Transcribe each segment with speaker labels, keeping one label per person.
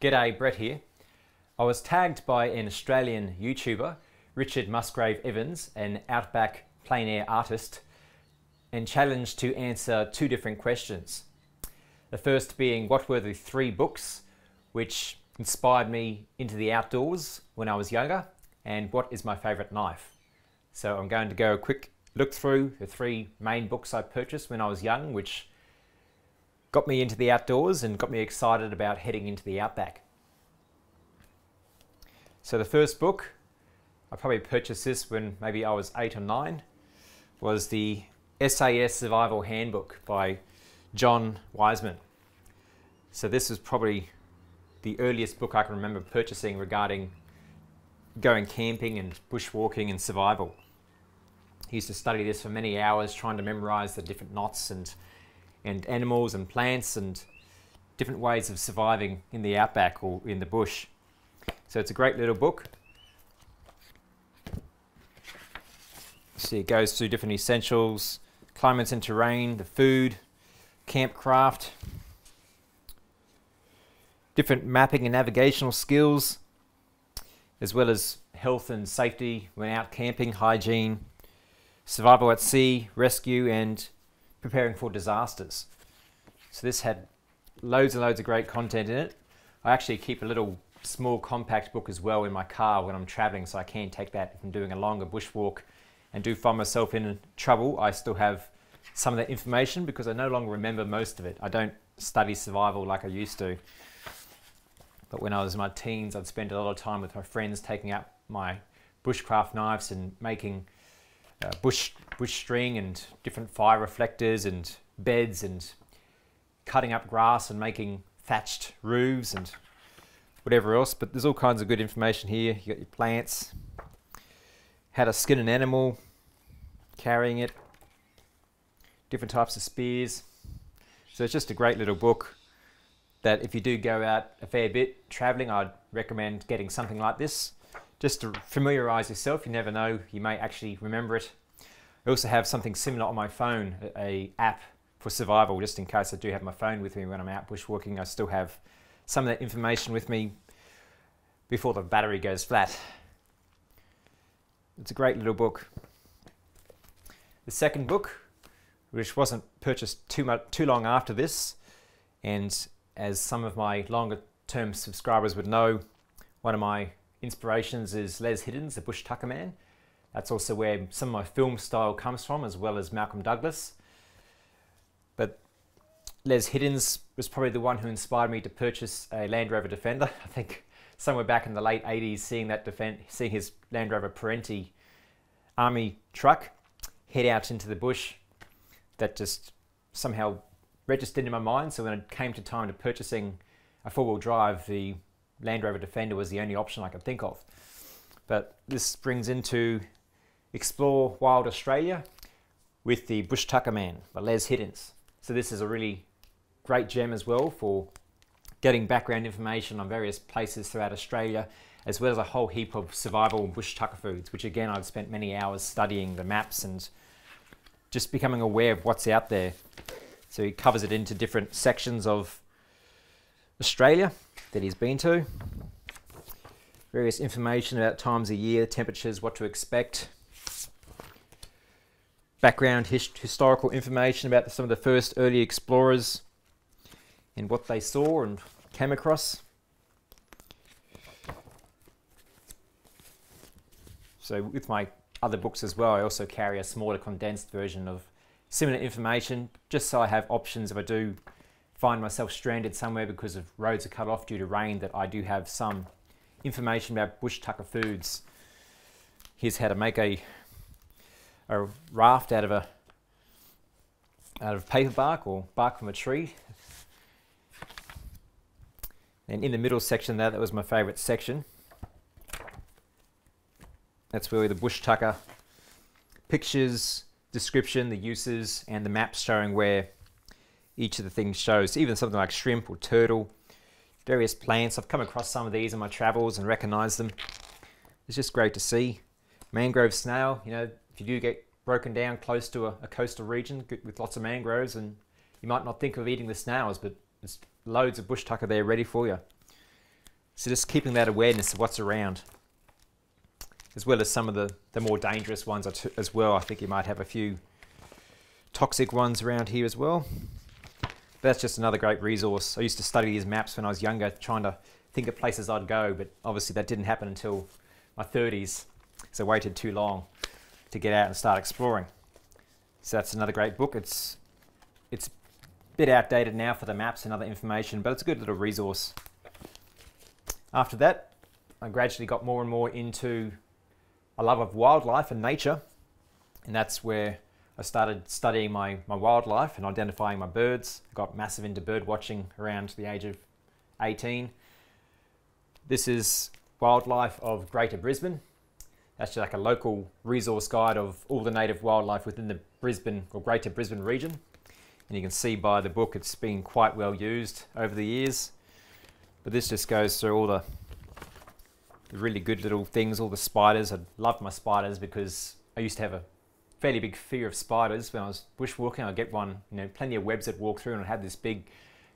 Speaker 1: G'day, Brett here. I was tagged by an Australian YouTuber, Richard Musgrave Evans, an outback plein air artist, and challenged to answer two different questions. The first being what were the three books which inspired me into the outdoors when I was younger, and what is my favourite knife? So I'm going to go a quick look through the three main books I purchased when I was young, which got me into the outdoors and got me excited about heading into the outback. So the first book, I probably purchased this when maybe I was eight or nine, was the SAS Survival Handbook by John Wiseman. So this is probably the earliest book I can remember purchasing regarding going camping and bushwalking and survival. He used to study this for many hours, trying to memorize the different knots and and animals and plants and different ways of surviving in the outback or in the bush. So it's a great little book. See, it goes through different essentials, climates and terrain, the food, campcraft, different mapping and navigational skills, as well as health and safety when out camping, hygiene, survival at sea, rescue, and preparing for disasters. So this had loads and loads of great content in it. I actually keep a little small compact book as well in my car when I'm traveling so I can take that if I'm doing a longer bushwalk and do find myself in trouble. I still have some of that information because I no longer remember most of it. I don't study survival like I used to. But when I was in my teens, I'd spend a lot of time with my friends taking out my bushcraft knives and making uh, bush bush string and different fire reflectors and beds and cutting up grass and making thatched roofs and whatever else. But there's all kinds of good information here. You got your plants, how to skin an animal, carrying it, different types of spears. So it's just a great little book that if you do go out a fair bit traveling, I'd recommend getting something like this just to familiarize yourself. You never know, you may actually remember it. I also have something similar on my phone, a app for survival, just in case I do have my phone with me when I'm out bushwalking. I still have some of that information with me before the battery goes flat. It's a great little book. The second book, which wasn't purchased too much too long after this, and as some of my longer term subscribers would know, one of my inspirations is Les Hiddens, the Bush Tucker Man. That's also where some of my film style comes from, as well as Malcolm Douglas. But Les Hiddens was probably the one who inspired me to purchase a Land Rover Defender. I think somewhere back in the late 80s, seeing that defend, seeing his Land Rover Perenti army truck head out into the bush, that just somehow registered in my mind. So when it came to time to purchasing a four-wheel drive, the Land Rover Defender was the only option I could think of. But this brings into Explore Wild Australia with the Bush Tucker Man by Les Hiddens. So this is a really great gem as well for getting background information on various places throughout Australia, as well as a whole heap of survival bush tucker foods, which again I've spent many hours studying the maps and just becoming aware of what's out there. So he covers it into different sections of Australia that he's been to. Various information about times of year, temperatures, what to expect. Background his historical information about some of the first early explorers and what they saw and came across. So with my other books as well, I also carry a smaller condensed version of similar information, just so I have options if I do find myself stranded somewhere because of roads are cut off due to rain, that I do have some information about bush tucker foods. Here's how to make a a raft out of a out of paper bark or bark from a tree. And in the middle section there, that was my favourite section. That's where the bush tucker pictures, description, the uses, and the maps showing where each of the things shows. Even something like shrimp or turtle, various plants. I've come across some of these in my travels and recognize them. It's just great to see. Mangrove snail, you know, if you do get broken down close to a, a coastal region with lots of mangroves and you might not think of eating the snails, but there's loads of bush tucker there ready for you. So just keeping that awareness of what's around, as well as some of the, the more dangerous ones as well. I think you might have a few toxic ones around here as well. That's just another great resource. I used to study these maps when I was younger, trying to think of places I'd go, but obviously that didn't happen until my 30s, so I waited too long to get out and start exploring. So that's another great book. It's it's a bit outdated now for the maps and other information, but it's a good little resource. After that, I gradually got more and more into a love of wildlife and nature, and that's where I started studying my, my wildlife and identifying my birds. I got massive into bird watching around the age of 18. This is wildlife of Greater Brisbane. That's just like a local resource guide of all the native wildlife within the Brisbane or Greater Brisbane region. And you can see by the book it's been quite well used over the years. But this just goes through all the, the really good little things, all the spiders. I love my spiders because I used to have a fairly big fear of spiders when I was bushwalking. I'd get one, you know, plenty of webs that walk through and I'd have this big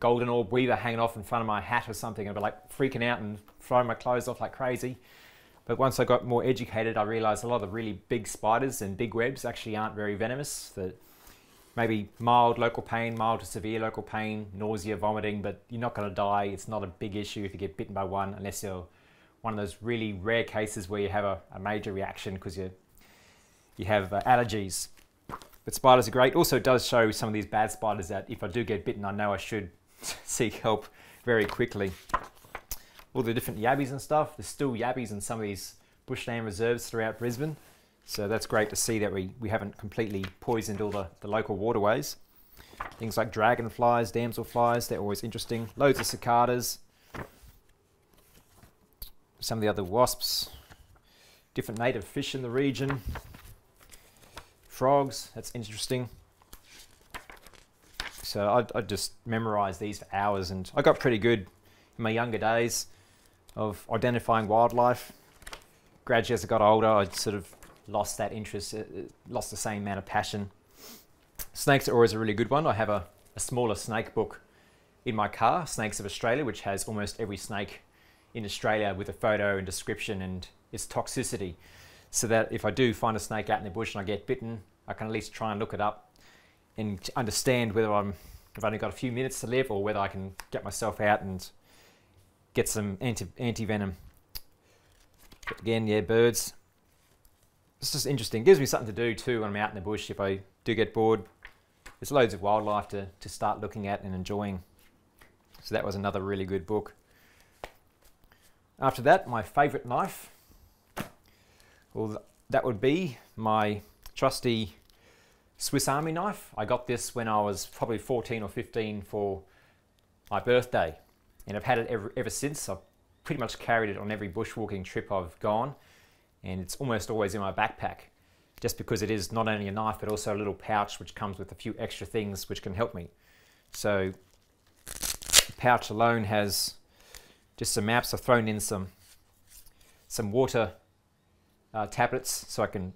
Speaker 1: golden orb weaver hanging off in front of my hat or something. I'd be like freaking out and throwing my clothes off like crazy. But once I got more educated, I realized a lot of the really big spiders and big webs actually aren't very venomous. That maybe mild local pain, mild to severe local pain, nausea, vomiting, but you're not going to die. It's not a big issue if you get bitten by one, unless you're one of those really rare cases where you have a, a major reaction because you you have uh, allergies. But spiders are great. Also, it does show some of these bad spiders that if I do get bitten, I know I should seek help very quickly all the different yabbies and stuff. There's still yabbies in some of these bushland reserves throughout Brisbane. So that's great to see that we, we haven't completely poisoned all the, the local waterways. Things like dragonflies, damselflies, they're always interesting. Loads of cicadas. Some of the other wasps. Different native fish in the region. Frogs, that's interesting. So I, I just memorized these for hours and I got pretty good in my younger days of identifying wildlife. Gradually, as I got older, I sort of lost that interest, uh, uh, lost the same amount of passion. Snakes are always a really good one. I have a, a smaller snake book in my car, Snakes of Australia, which has almost every snake in Australia with a photo and description and its toxicity. So that if I do find a snake out in the bush and I get bitten, I can at least try and look it up and understand whether I'm, I've only got a few minutes to live or whether I can get myself out and get some anti, anti-venom. Again, yeah, birds. It's just interesting. It gives me something to do too when I'm out in the bush if I do get bored. There's loads of wildlife to, to start looking at and enjoying. So that was another really good book. After that, my favourite knife. Well, that would be my trusty Swiss Army knife. I got this when I was probably 14 or 15 for my birthday and I've had it ever, ever since. I've pretty much carried it on every bushwalking trip I've gone, and it's almost always in my backpack, just because it is not only a knife but also a little pouch which comes with a few extra things which can help me. So, the pouch alone has just some maps. I've thrown in some some water uh, tablets so I can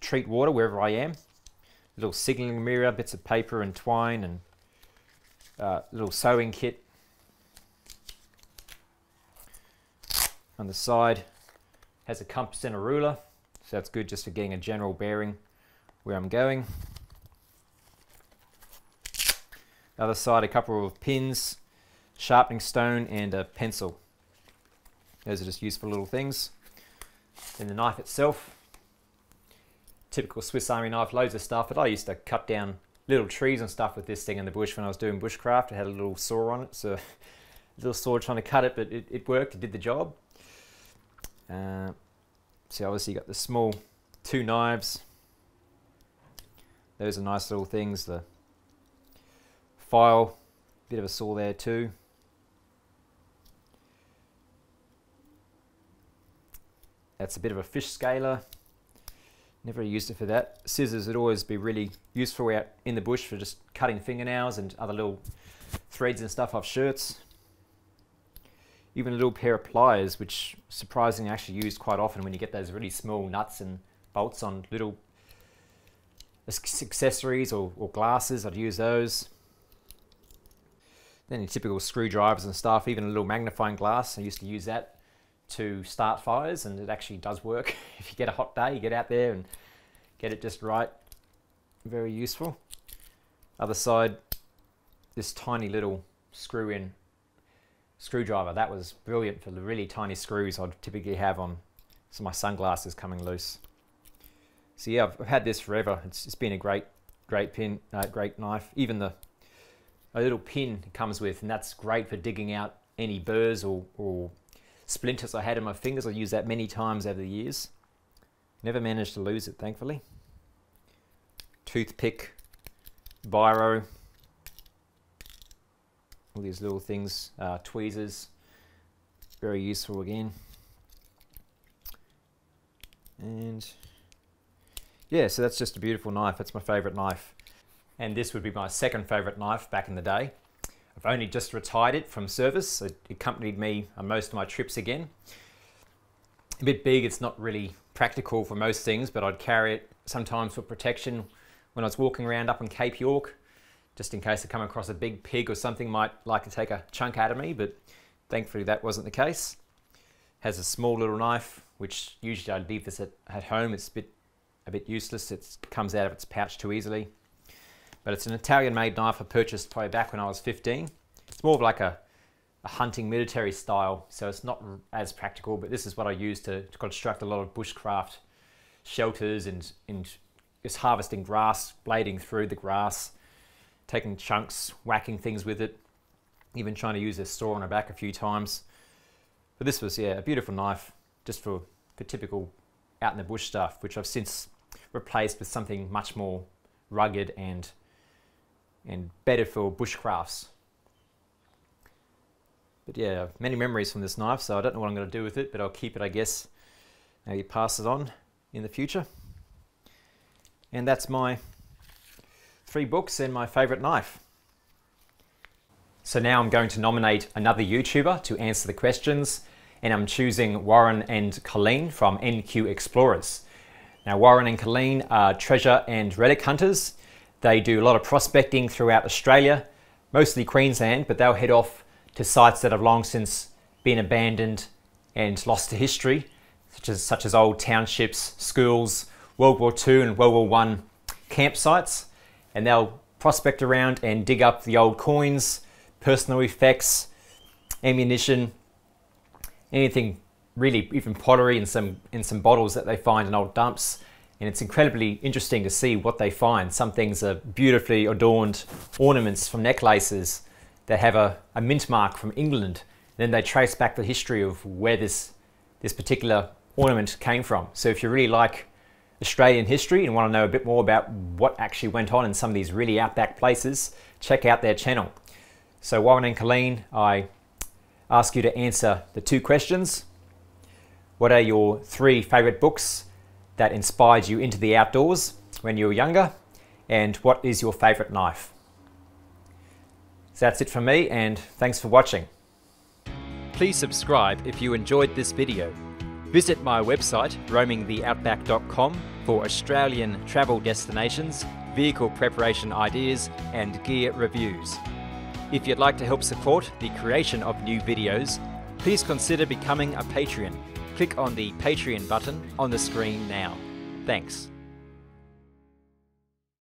Speaker 1: treat water wherever I am. Little signaling mirror, bits of paper and twine, and uh, little sewing kit. On the side has a compass and a ruler so that's good just for getting a general bearing where I'm going. The other side a couple of pins sharpening stone and a pencil. Those are just useful little things then the knife itself typical Swiss Army knife loads of stuff but I used to cut down little trees and stuff with this thing in the bush when I was doing bushcraft it had a little saw on it so a little saw trying to cut it but it, it worked it did the job uh, so obviously you got the small two knives. Those are nice little things. The file, bit of a saw there too. That's a bit of a fish scaler. Never used it for that. Scissors would always be really useful out in the bush for just cutting fingernails and other little threads and stuff off shirts even a little pair of pliers, which surprisingly actually used quite often when you get those really small nuts and bolts on little accessories or, or glasses. I'd use those. Then your typical screwdrivers and stuff, even a little magnifying glass. I used to use that to start fires and it actually does work. if you get a hot day, you get out there and get it just right. Very useful. Other side, this tiny little screw in screwdriver. That was brilliant for the really tiny screws I'd typically have on of my sunglasses coming loose. So yeah, I've, had this forever. It's, it's been a great, great pin, uh, great knife. Even the a little pin comes with, and that's great for digging out any burrs or, or splinters I had in my fingers. I used that many times over the years. Never managed to lose it, thankfully. Toothpick, biro, all these little things, uh, tweezers, very useful again. And yeah, so that's just a beautiful knife. That's my favorite knife. And this would be my second favorite knife back in the day. I've only just retired it from service. It accompanied me on most of my trips again. A bit big, it's not really practical for most things, but I'd carry it sometimes for protection when I was walking around up in Cape York, just in case I come across a big pig or something might like to take a chunk out of me, but thankfully that wasn't the case. Has a small little knife, which usually I'd leave this at, at home. It's a bit, a bit useless. It comes out of its pouch too easily. But it's an Italian-made knife I purchased probably back when I was 15. It's more of like a, a hunting military style, so it's not as practical, but this is what I use to, to construct a lot of bushcraft shelters and, and just harvesting grass, blading through the grass, taking chunks, whacking things with it, even trying to use a saw on the back a few times. But this was, yeah, a beautiful knife just for, for typical out in the bush stuff, which I've since replaced with something much more rugged and and better for bushcrafts. But yeah, many memories from this knife, so I don't know what I'm going to do with it, but I'll keep it, I guess. Maybe pass it on in the future. And that's my three books and my favorite knife. So now I'm going to nominate another YouTuber to answer the questions, and I'm choosing Warren and Colleen from NQ Explorers. Now, Warren and Colleen are treasure and relic hunters, they do a lot of prospecting throughout Australia, mostly Queensland, but they'll head off to sites that have long since been abandoned and lost to history, such as, such as old townships, schools, World War II and World War I campsites. And they'll prospect around and dig up the old coins, personal effects, ammunition, anything really, even pottery and some, in some bottles that they find in old dumps and it's incredibly interesting to see what they find. Some things are beautifully adorned ornaments from necklaces that have a, a mint mark from England. Then they trace back the history of where this, this particular ornament came from. So if you really like Australian history and want to know a bit more about what actually went on in some of these really outback places, check out their channel. So Warren and Colleen, I ask you to answer the two questions. What are your three favorite books that inspired you into the outdoors when you were younger? And what is your favorite knife? So that's it from me and thanks for watching. Please subscribe if you enjoyed this video. Visit my website roamingtheoutback.com for Australian travel destinations, vehicle preparation ideas and gear reviews. If you'd like to help support the creation of new videos, please consider becoming a Patreon click on the Patreon button on the screen now. Thanks.